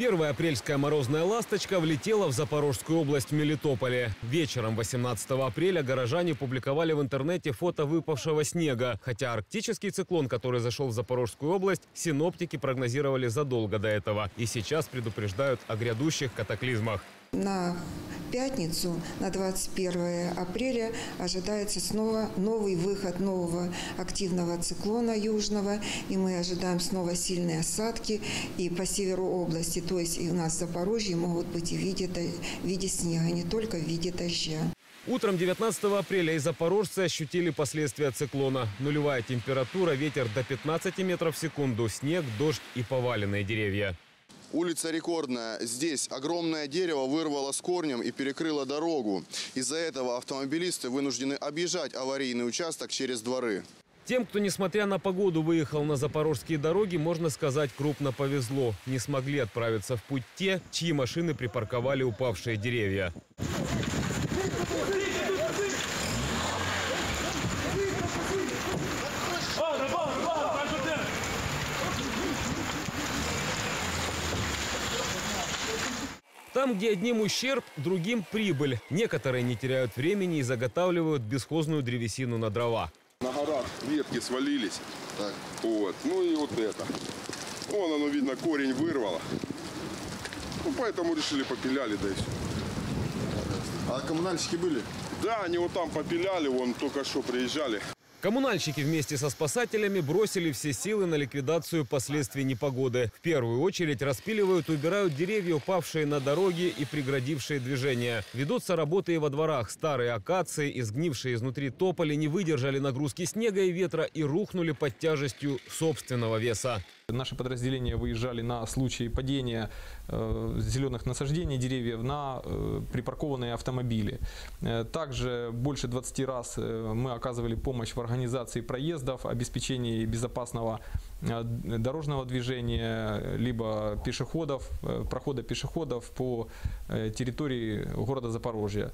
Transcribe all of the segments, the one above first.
Первая апрельская морозная ласточка влетела в Запорожскую область в Мелитополе. Вечером 18 апреля горожане публиковали в интернете фото выпавшего снега. Хотя арктический циклон, который зашел в Запорожскую область, синоптики прогнозировали задолго до этого. И сейчас предупреждают о грядущих катаклизмах. На пятницу, на 21 апреля, ожидается снова новый выход нового активного циклона южного. И мы ожидаем снова сильные осадки и по северу области. То есть и у нас в Запорожье могут быть и в виде, в виде снега, не только в виде дождя. Утром 19 апреля и запорожцы ощутили последствия циклона. Нулевая температура, ветер до 15 метров в секунду, снег, дождь и поваленные деревья. Улица рекордная. Здесь огромное дерево вырвало с корнем и перекрыло дорогу. Из-за этого автомобилисты вынуждены объезжать аварийный участок через дворы. Тем, кто, несмотря на погоду, выехал на запорожские дороги, можно сказать, крупно повезло. Не смогли отправиться в путь те, чьи машины припарковали упавшие деревья. Там, где одним ущерб, другим прибыль. Некоторые не теряют времени и заготавливают бесхозную древесину на дрова. На горах ветки свалились. Так. Вот. Ну и вот это. Вон оно, видно, корень вырвало. Ну, поэтому решили попиляли, да и все. А коммунальщики были? Да, они вот там попиляли, вон только что приезжали. Коммунальщики вместе со спасателями бросили все силы на ликвидацию последствий непогоды. В первую очередь распиливают и убирают деревья, упавшие на дороги и преградившие движение. Ведутся работы и во дворах. Старые акации, изгнившие изнутри тополи, не выдержали нагрузки снега и ветра и рухнули под тяжестью собственного веса. Наши подразделения выезжали на случай падения э, зеленых насаждений деревьев на э, припаркованные автомобили. Э, также больше 20 раз мы оказывали помощь в организации проездов, обеспечении безопасного дорожного движения, либо пешеходов, прохода пешеходов по территории города Запорожья.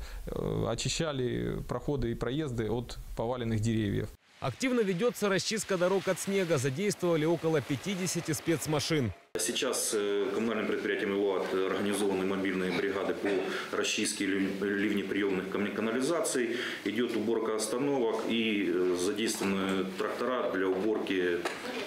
Очищали проходы и проезды от поваленных деревьев. Активно ведется расчистка дорог от снега. Задействовали около 50 спецмашин. Сейчас э, коммунальным предприятием ИЛАТ организованы мобильные бригады по расчистке лив- ливнеприемных канализаций. Идет уборка остановок и э, задействованы трактора для уборки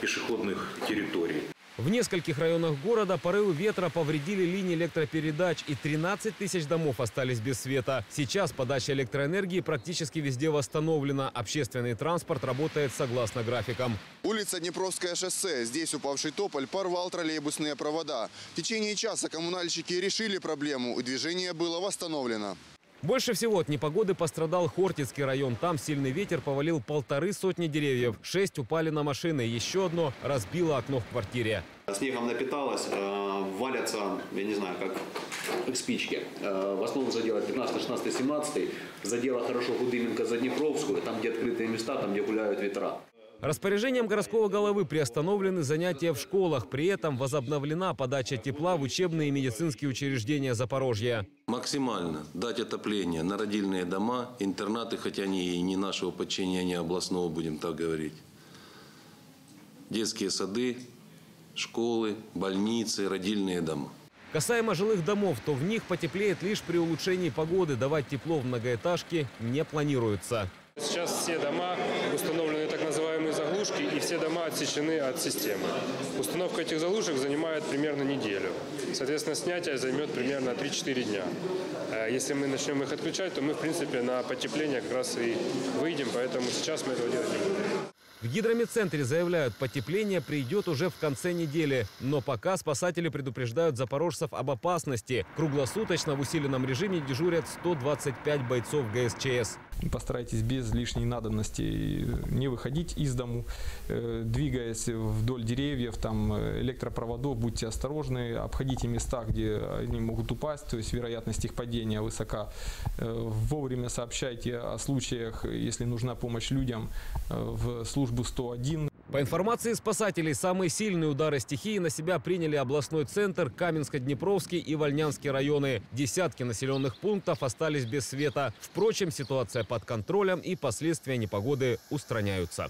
пешеходных территорий. В нескольких районах города порывы ветра повредили линии электропередач и 13 тысяч домов остались без света. Сейчас подача электроэнергии практически везде восстановлена. Общественный транспорт работает согласно графикам. Улица Днепровское шоссе. Здесь упавший тополь порвал троллейбусные провода. В течение часа коммунальщики решили проблему, и движение было восстановлено. Больше всего от непогоды пострадал Хортицкий район. Там сильный ветер повалил полторы сотни деревьев. Шесть упали на машины. Еще одно разбило окно в квартире. Снегом напиталось, э, валятся, я не знаю, как, спички. Э, В основном задела 15, 16, 17. Задела хорошо Гудыменко за Днепровскую, там, где открытые места, там, где гуляют ветра. Распоряжением городского головы приостановлены занятия в школах. При этом возобновлена подача тепла в учебные и медицинские учреждения Запорожья. Максимально дать отопление на родильные дома, интернаты, хотя они и не нашего подчинения, не областного, будем так говорить. Детские сады, школы, больницы, родильные дома. Касаемо жилых домов, то в них потеплеет лишь при улучшении погоды. Давать тепло в многоэтажки не планируется. Сейчас все дома установлены так заглушки, и все дома отсечены от системы. Установка этих заглушек занимает примерно неделю. Соответственно, снятие займет примерно 3-4 дня. Э, Если мы начнем их отключать, то мы, в принципе, на потепление как раз и выйдем, поэтому сейчас мы этого делать не будем. В гидромедцентре заявляют, потепление придет уже в конце недели. Но пока спасатели предупреждают запорожцев об опасности. Круглосуточно в усиленном режиме дежурят 125 бойцов ГСЧС. Постарайтесь без лишней надобности не выходить из дому, э, двигаясь вдоль деревьев, там э, электропроводов, будьте осторожны, обходите места, где они могут упасть, то есть вероятность их падения высока. Э, Вовремя сообщайте о случаях, если нужна помощь людям, в службу 101. По информации спасателей, самые сильные удары стихии на себя приняли областной центр, Каменско-Днепровский и Вольнянский районы. Десятки населенных пунктов остались без света. Впрочем, ситуация под контролем и последствия непогоды устраняются.